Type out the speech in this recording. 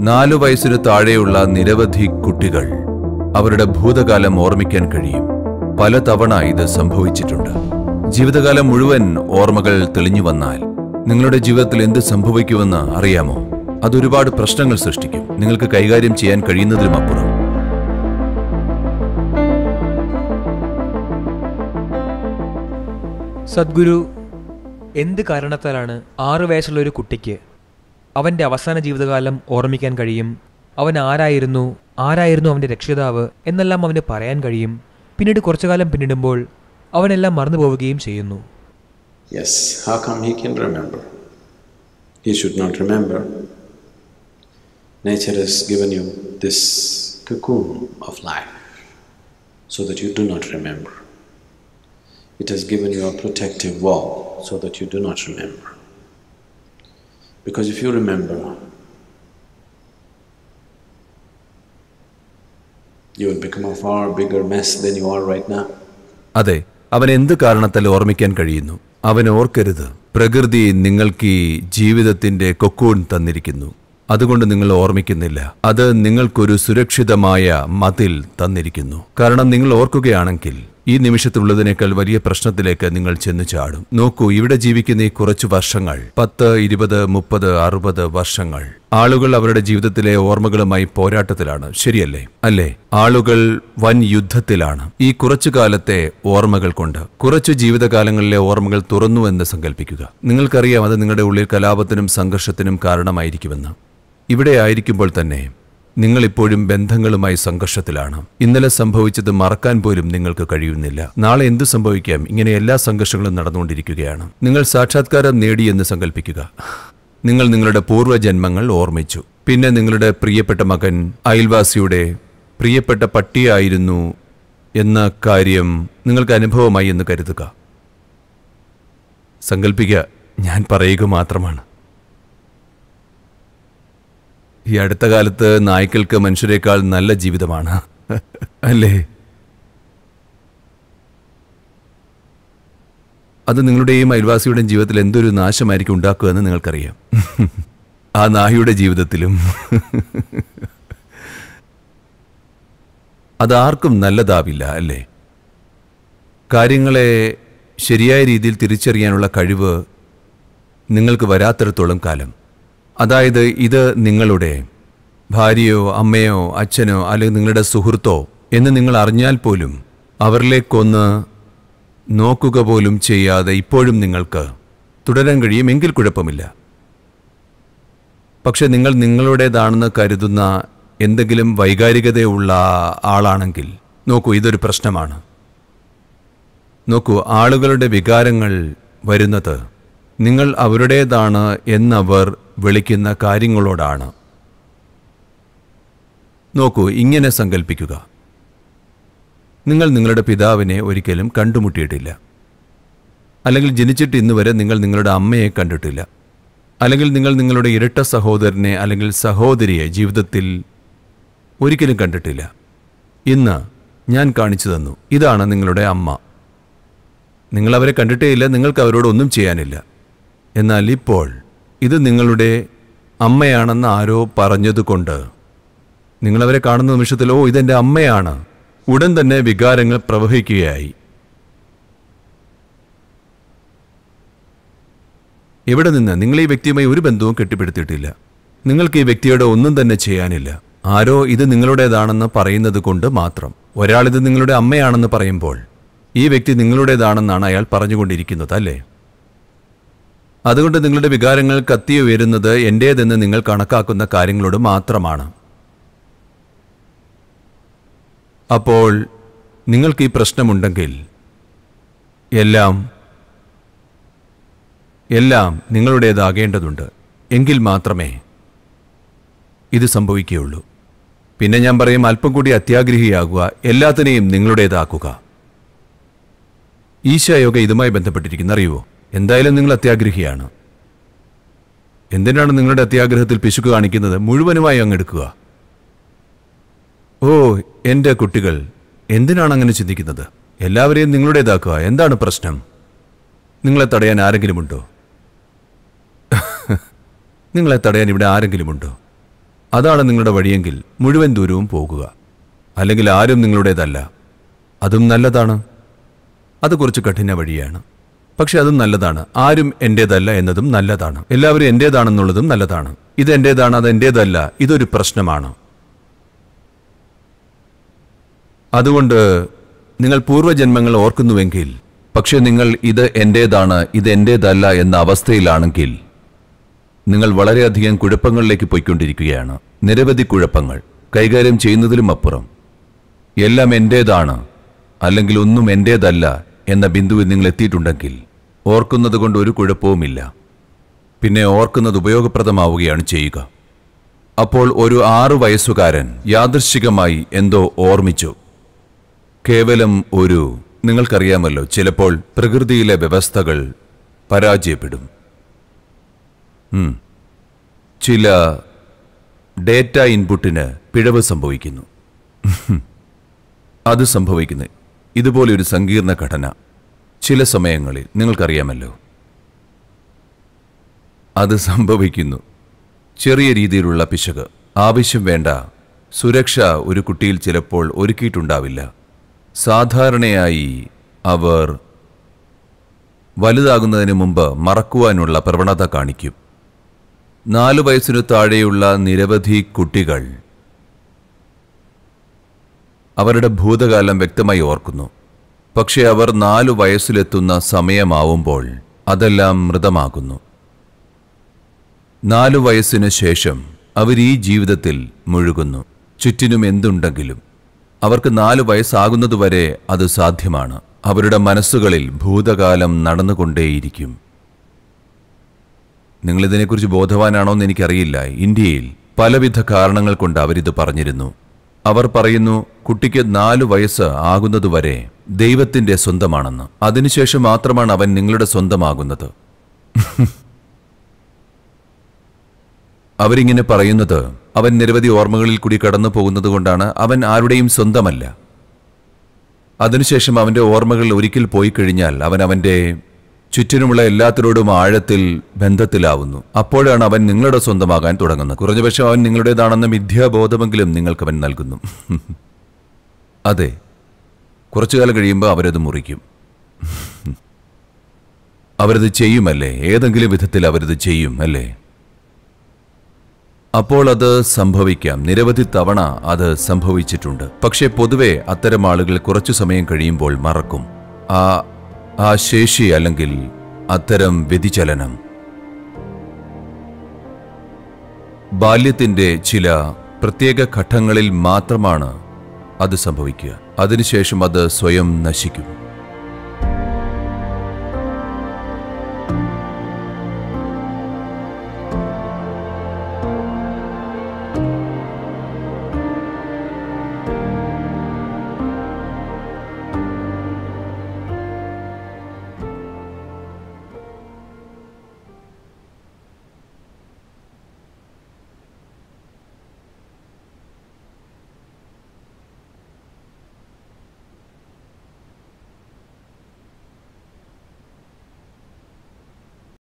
നാലു വയസ്സിന് താഴെയുള്ള നിരവധി കുട്ടികൾ അവരുടെ ഭൂതകാലം ഓർമ്മിക്കാൻ കഴിയും. പലതവണ ഇത് സംഭവിച്ചിട്ടുണ്ട്. ജീവിതകാലം മുഴുവൻ ഓർമ്മകൾ തെളിഞ്ഞു വന്നാൽ നിങ്ങളുടെ ജീവിതത്തിൽ എന്ത് സംഭവിക്കുമെന്ന് അറിയാമോ? അതൊരുപാട് പ്രശ്നങ്ങൾ സൃഷ്ടിക്കും. നിങ്ങൾക്ക് കൈകാര്യം ചെയ്യാൻ കഴിയുന്നതിലും അപ്പുറം. സദ്ഗുരു എന്ത് കാരണത്താലാണ് ആറു വയസ്സുള്ള ഒരു കുട്ടിക്ക് അവന്റെ അവസാന ജീവിതകാലം ഓർമ്മിക്കാൻ കഴിയും അവൻ ആരായിരുന്നു ആരായിരുന്നു അവന്റെ രക്ഷിതാവ് എന്നെല്ലാം അവന് പറയാൻ കഴിയും പിന്നീട് കുറച്ചു കാലം പിന്നിടുമ്പോൾ അവനെല്ലാം മറന്നു പോവുകയും ചെയ്യുന്നു yes how come he can remember? He should not remember. Nature has given you this cocoon of life so that you do not remember. It has given you a protective wall so that you do not remember. Because if you remember, you will become a far bigger mess than you are right now. അതെ അവൻ എന്ത് കാരണത്താൽ ഓർമ്മിക്കാൻ കഴിയുന്നു? അവൻ ഓർക്കരുത്. പ്രകൃതി നിങ്ങൾക്ക് ഈ ജീവിതത്തിന്റെ കൊക്കൂൺ തന്നിരിക്കുന്നു. അതുകൊണ്ട് നിങ്ങൾ ഓർമ്മിക്കുന്നില്ല. അത് നിങ്ങൾക്കൊരു സുരക്ഷിതമായ മതിൽ തന്നിരിക്കുന്നു. കാരണം നിങ്ങൾ ഓർക്കുകയാണെങ്കിൽ ഈ നിമിഷത്തിലുള്ളതിനേക്കാൾ വലിയ പ്രശ്നത്തിലേക്ക് നിങ്ങൾ ചെന്നു ചാടും. നോക്കൂ ഇവിടെ ജീവിക്കുന്ന ഈ കുറച്ചു വർഷങ്ങൾ പത്ത് ഇരുപത് മുപ്പത് അറുപത് വർഷങ്ങൾ ആളുകൾ അവരുടെ ജീവിതത്തിലെ ഓർമ്മകളുമായി പോരാട്ടത്തിലാണ്. ശരിയല്ലേ? അല്ലേ? ആളുകൾ വൻ യുദ്ധത്തിലാണ്. ഈ കുറച്ചു കാലത്തെ ഓർമ്മകൾ കൊണ്ട് കുറച്ചു ജീവിതകാലങ്ങളിലെ ഓർമ്മകൾ തുറന്നു എന്ന് സങ്കല്പിക്കുക നിങ്ങൾക്കറിയാം അത് നിങ്ങളുടെ ഉള്ളിൽ കലാപത്തിനും സംഘർഷത്തിനും കാരണമായിരിക്കുമെന്ന്. ഇവിടെ ആയിരിക്കുമ്പോൾ തന്നെ നിങ്ങൾ ഇപ്പോഴും ബന്ധങ്ങളുമായി സംഘർഷത്തിലാണ്. ഇന്നലെ സംഭവിച്ചത് മറക്കാൻ പോലും നിങ്ങൾക്ക് കഴിയുന്നില്ല. നാളെ എന്ത് സംഭവിക്കാം? ഇങ്ങനെ എല്ലാ സംഘർഷങ്ങളും നടന്നുകൊണ്ടിരിക്കുകയാണ്. നിങ്ങൾ സാക്ഷാത്കാരം നേടിയെന്ന് സങ്കല്പിക്കുക നിങ്ങൾ നിങ്ങളുടെ പൂർവജന്മങ്ങൾ ഓർമ്മിച്ചു. പിന്നെ നിങ്ങളുടെ പ്രിയപ്പെട്ട മകൻ അയൽവാസിയുടെ പ്രിയപ്പെട്ട പട്ടിയായിരുന്നു എന്ന കാര്യം നിങ്ങൾക്ക് അനുഭവമായി എന്ന് കരുതുക. സങ്കല്പിക്കുക ഞാൻ പറയുക മാത്രമാണ്. ഈ അടുത്ത കാലത്ത് നായ്ക്കൾക്ക് മനുഷ്യരെക്കാൾ നല്ല ജീവിതമാണ്. അല്ലേ? അത് നിങ്ങളുടെയും അയൽവാസിയുടെയും ജീവിതത്തിൽ എന്തൊരു നാശമായിരിക്കും ഉണ്ടാക്കുക എന്ന് നിങ്ങൾക്കറിയാം. ആ നായയുടെ ജീവിതത്തിലും. അതാർക്കും നല്ലതാവില്ല അല്ലേ? കാര്യങ്ങളെ ശരിയായ രീതിയിൽ തിരിച്ചറിയാനുള്ള കഴിവ് നിങ്ങൾക്ക് വരാത്തിടത്തോളം കാലം. അതായത് ഇത് നിങ്ങളുടെ ഭാര്യയോ അമ്മയോ അച്ഛനോ അല്ലെങ്കിൽ നിങ്ങളുടെ സുഹൃത്തോ എന്ന് നിങ്ങൾ അറിഞ്ഞാൽ പോലും അവരിലേക്കൊന്ന് നോക്കുക പോലും ചെയ്യാതെ ഇപ്പോഴും നിങ്ങൾക്ക് തുടരാൻ കഴിയുമെങ്കിൽ കുഴപ്പമില്ല. പക്ഷെ നിങ്ങൾ നിങ്ങളുടേതാണെന്ന് കരുതുന്ന എന്തെങ്കിലും വൈകാരികതയുള്ള ആളാണെങ്കിൽ നോക്കൂ ഇതൊരു പ്രശ്നമാണ്. നോക്കൂ ആളുകളുടെ വികാരങ്ങൾ വരുന്നത് നിങ്ങൾ അവരുടേതാണ് എന്നവർ വിളിക്കുന്ന കാര്യങ്ങളോടാണ്. നോക്കൂ ഇങ്ങനെ സങ്കല്പിക്കുക നിങ്ങൾ നിങ്ങളുടെ പിതാവിനെ ഒരിക്കലും കണ്ടുമുട്ടിയിട്ടില്ല. അല്ലെങ്കിൽ ജനിച്ചിട്ട് ഇന്ന് വരെ നിങ്ങൾ നിങ്ങളുടെ അമ്മയെ കണ്ടിട്ടില്ല. അല്ലെങ്കിൽ നിങ്ങൾ നിങ്ങളുടെ ഇരട്ട സഹോദരനെ അല്ലെങ്കിൽ സഹോദരിയെ ജീവിതത്തിൽ ഒരിക്കലും കണ്ടിട്ടില്ല. ഇന്ന് ഞാൻ കാണിച്ചു തന്നു ഇതാണ് നിങ്ങളുടെ അമ്മ. നിങ്ങളവരെ കണ്ടിട്ടേ ഇല്ല നിങ്ങൾക്ക് അവരോട് ഒന്നും ചെയ്യാനില്ല. എന്നാൽ ഇപ്പോൾ ഇത് നിങ്ങളുടെ അമ്മയാണെന്ന് ആരോ പറഞ്ഞതുകൊണ്ട്. നിങ്ങളവരെ കാണുന്ന നിമിഷത്തിൽ ഓ ഇതെന്റെ അമ്മയാണ്. ഉടൻ തന്നെ വികാരങ്ങൾ പ്രവഹിക്കുകയായി. എവിടെ നിന്ന്? നിങ്ങൾ ഈ വ്യക്തിയുമായി ഒരു ബന്ധവും കെട്ടിപ്പിടുത്തിയിട്ടില്ല നിങ്ങൾക്ക് ഈ വ്യക്തിയോട് ഒന്നും തന്നെ ചെയ്യാനില്ല. ആരോ ഇത് നിങ്ങളുടേതാണെന്ന് പറയുന്നത് കൊണ്ട് മാത്രം. ഒരാളിത് നിങ്ങളുടെ അമ്മയാണെന്ന് പറയുമ്പോൾ ഈ വ്യക്തി നിങ്ങളുടേതാണെന്നാണ് അയാൾ പറഞ്ഞുകൊണ്ടിരിക്കുന്നത് അല്ലേ? അതുകൊണ്ട് നിങ്ങളുടെ വികാരങ്ങൾ കത്തി ഉയരുന്നത് എന്റേതെന്ന് നിങ്ങൾ കണക്കാക്കുന്ന കാര്യങ്ങളോട് മാത്രമാണ്. അപ്പോൾ നിങ്ങൾക്ക് ഈ പ്രശ്നമുണ്ടെങ്കിൽ എല്ലാം എല്ലാം നിങ്ങളുടേതാകേണ്ടതുണ്ട്. എങ്കിൽ മാത്രമേ ഇത് സംഭവിക്കുകയുള്ളൂ. പിന്നെ ഞാൻ പറയും അല്പം കൂടി അത്യാഗ്രഹിയാകുക എല്ലാത്തിനെയും നിങ്ങളുടേതാക്കുക. ഈശായോഗ ഇതുമായി ബന്ധപ്പെട്ടിരിക്കുന്ന. അറിയുമോ എന്തായാലും നിങ്ങൾ അത്യാഗ്രഹിയാണ്. എന്തിനാണ് നിങ്ങളുടെ അത്യാഗ്രഹത്തിൽ പിശുക്ക് കാണിക്കുന്നത്? മുഴുവനുമായി അങ്ങ് എടുക്കുക. ഓ എന്റെ കുട്ടികൾ എന്തിനാണ് അങ്ങനെ ചിന്തിക്കുന്നത്? എല്ലാവരെയും നിങ്ങളുടേതാക്കുക. എന്താണ് പ്രശ്നം? നിങ്ങളെ തടയാൻ ആരെങ്കിലുമുണ്ടോ? നിങ്ങളെ തടയാൻ ഇവിടെ ആരെങ്കിലുമുണ്ടോ? അതാണ് നിങ്ങളുടെ വഴിയെങ്കിൽ മുഴുവൻ ദൂരവും പോകുക. അല്ലെങ്കിൽ ആരും നിങ്ങളുടേതല്ല. അതും നല്ലതാണ്. അത് കുറച്ച് കഠിന വഴിയാണ്. പക്ഷെ അതും നല്ലതാണ്. ആരും എന്റേതല്ല എന്നതും നല്ലതാണ്. എല്ലാവരും എന്റേതാണെന്നുള്ളതും നല്ലതാണ്. ഇത് എന്റേതാണ് അത് എന്റേതല്ല ഇതൊരു പ്രശ്നമാണ്. അതുകൊണ്ട് നിങ്ങൾ പൂർവജന്മങ്ങൾ ഓർക്കുന്നുവെങ്കിൽ പക്ഷെ നിങ്ങൾ ഇത് എന്റേതാണ് ഇത് എന്റേതല്ല എന്ന അവസ്ഥയിലാണെങ്കിൽ നിങ്ങൾ വളരെയധികം കുഴപ്പങ്ങളിലേക്ക് പോയിക്കൊണ്ടിരിക്കുകയാണ്. നിരവധി കുഴപ്പങ്ങൾ. കൈകാര്യം ചെയ്യുന്നതിലും അപ്പുറം. എല്ലാം എന്റേതാണ് അല്ലെങ്കിൽ ഒന്നും എന്റേതല്ല എന്ന ബിന്ദുവിൽ നിങ്ങൾ എത്തിയിട്ടുണ്ടെങ്കിൽ ഓർക്കുന്നത് കൊണ്ട് ഒരു കുഴപ്പവുമില്ല. പിന്നെ ഓർക്കുന്നത് ഉപയോഗപ്രദമാവുകയാണ് ചെയ്യുക. അപ്പോൾ ഒരു ആറു വയസ്സുകാരൻ യാദൃശികമായി എന്തോ ഓർമ്മിച്ചു. കേവലം ഒരു നിങ്ങൾക്കറിയാമല്ലോ ചിലപ്പോൾ പ്രകൃതിയിലെ വ്യവസ്ഥകൾ പരാജയപ്പെടും. ചില ഡേറ്റ ഇൻപുട്ടിന് പിഴവ് സംഭവിക്കുന്നു. അത് സംഭവിക്കുന്നു ഇതുപോലെ ഒരു സങ്കീർണ ഘടന. ചില സമയങ്ങളിൽ നിങ്ങൾക്കറിയാമല്ലോ. അത് സംഭവിക്കുന്നു. ചെറിയ രീതിയിലുള്ള പിശക്. ആവശ്യം വേണ്ട. സുരക്ഷ ഒരു കുട്ടിയിൽ ചിലപ്പോൾ ഒരുക്കിയിട്ടുണ്ടാവില്ല. സാധാരണയായി അവർ വലുതാകുന്നതിന് മുമ്പ് മറക്കുവാനുള്ള പ്രവണത കാണിക്കും. നാലു വയസ്സിനു താഴെയുള്ള നിരവധി കുട്ടികൾ അവരുടെ ഭൂതകാലം വ്യക്തമായി ഓർക്കുന്നു. പക്ഷെ അവർ നാലു വയസ്സിലെത്തുന്ന സമയമാവുമ്പോൾ അതെല്ലാം മൃതമാകുന്നു. നാലു വയസ്സിന് ശേഷം അവർ ഈ ജീവിതത്തിൽ മുഴുകുന്നു. ചുറ്റിനും എന്തുണ്ടെങ്കിലും അവർക്ക് നാലു വയസ്സാകുന്നതുവരെ അത് സാധ്യമാണ്. അവരുടെ മനസ്സുകളിൽ ഭൂതകാലം നടന്നുകൊണ്ടേയിരിക്കും. നിങ്ങളിതിനെക്കുറിച്ച് ബോധവാനാണോ എന്ന് എനിക്കറിയില്ല. ഇന്ത്യയിൽ പലവിധ കാരണങ്ങൾ കൊണ്ട് അവരിത് പറഞ്ഞിരുന്നു. അവർ പറയുന്നു കുട്ടിക്ക് നാലു വയസ്സ് ആകുന്നതുവരെ ദൈവത്തിന്റെ സ്വന്തമാണെന്ന്. അതിനുശേഷം മാത്രമാണ് അവൻ നിങ്ങളുടെ സ്വന്തമാകുന്നത്. അവരിങ്ങനെ പറയുന്നത് അവൻ നിരവധി ഓർമ്മകളിൽ കൂടി കടന്നു പോകുന്നത് കൊണ്ടാണ് അവൻ ആരുടെയും സ്വന്തമല്ല. അതിനുശേഷം അവന്റെ ഓർമ്മകൾ ഒരിക്കൽ പോയി കഴിഞ്ഞാൽ അവൻ അവന്റെ ചുറ്റിനുമുള്ള എല്ലാത്തിനോടും ആഴത്തിൽ ബന്ധത്തിലാവുന്നു. അപ്പോഴാണ് അവൻ നിങ്ങളുടെ സ്വന്തമാകാൻ തുടങ്ങുന്നത്. കുറഞ്ഞപക്ഷം അവൻ നിങ്ങളുടേതാണെന്ന മിഥ്യാബോധമെങ്കിലും നിങ്ങൾക്ക് അവൻ നൽകുന്നു. അതെ കുറച്ചു കാലം കഴിയുമ്പോൾ അവരത് മുറിക്കും. അവരത് ചെയ്യുമല്ലേ? ഏതെങ്കിലും വിധത്തിൽ അവരത് ചെയ്യും അല്ലേ? അപ്പോൾ അത് സംഭവിക്കാം. നിരവധി തവണ അത് സംഭവിച്ചിട്ടുണ്ട്. പക്ഷേ പൊതുവെ അത്തരം ആളുകൾ കുറച്ചു സമയം കഴിയുമ്പോൾ മറക്കും. ആ ആ ശേഷി അല്ലെങ്കിൽ അത്തരം വ്യതിചലനം. ബാല്യത്തിന്റെ ചില പ്രത്യേക ഘട്ടങ്ങളിൽ മാത്രമാണ് അത് സംഭവിക്കുക. അതിനുശേഷം അത് സ്വയം നശിക്കും.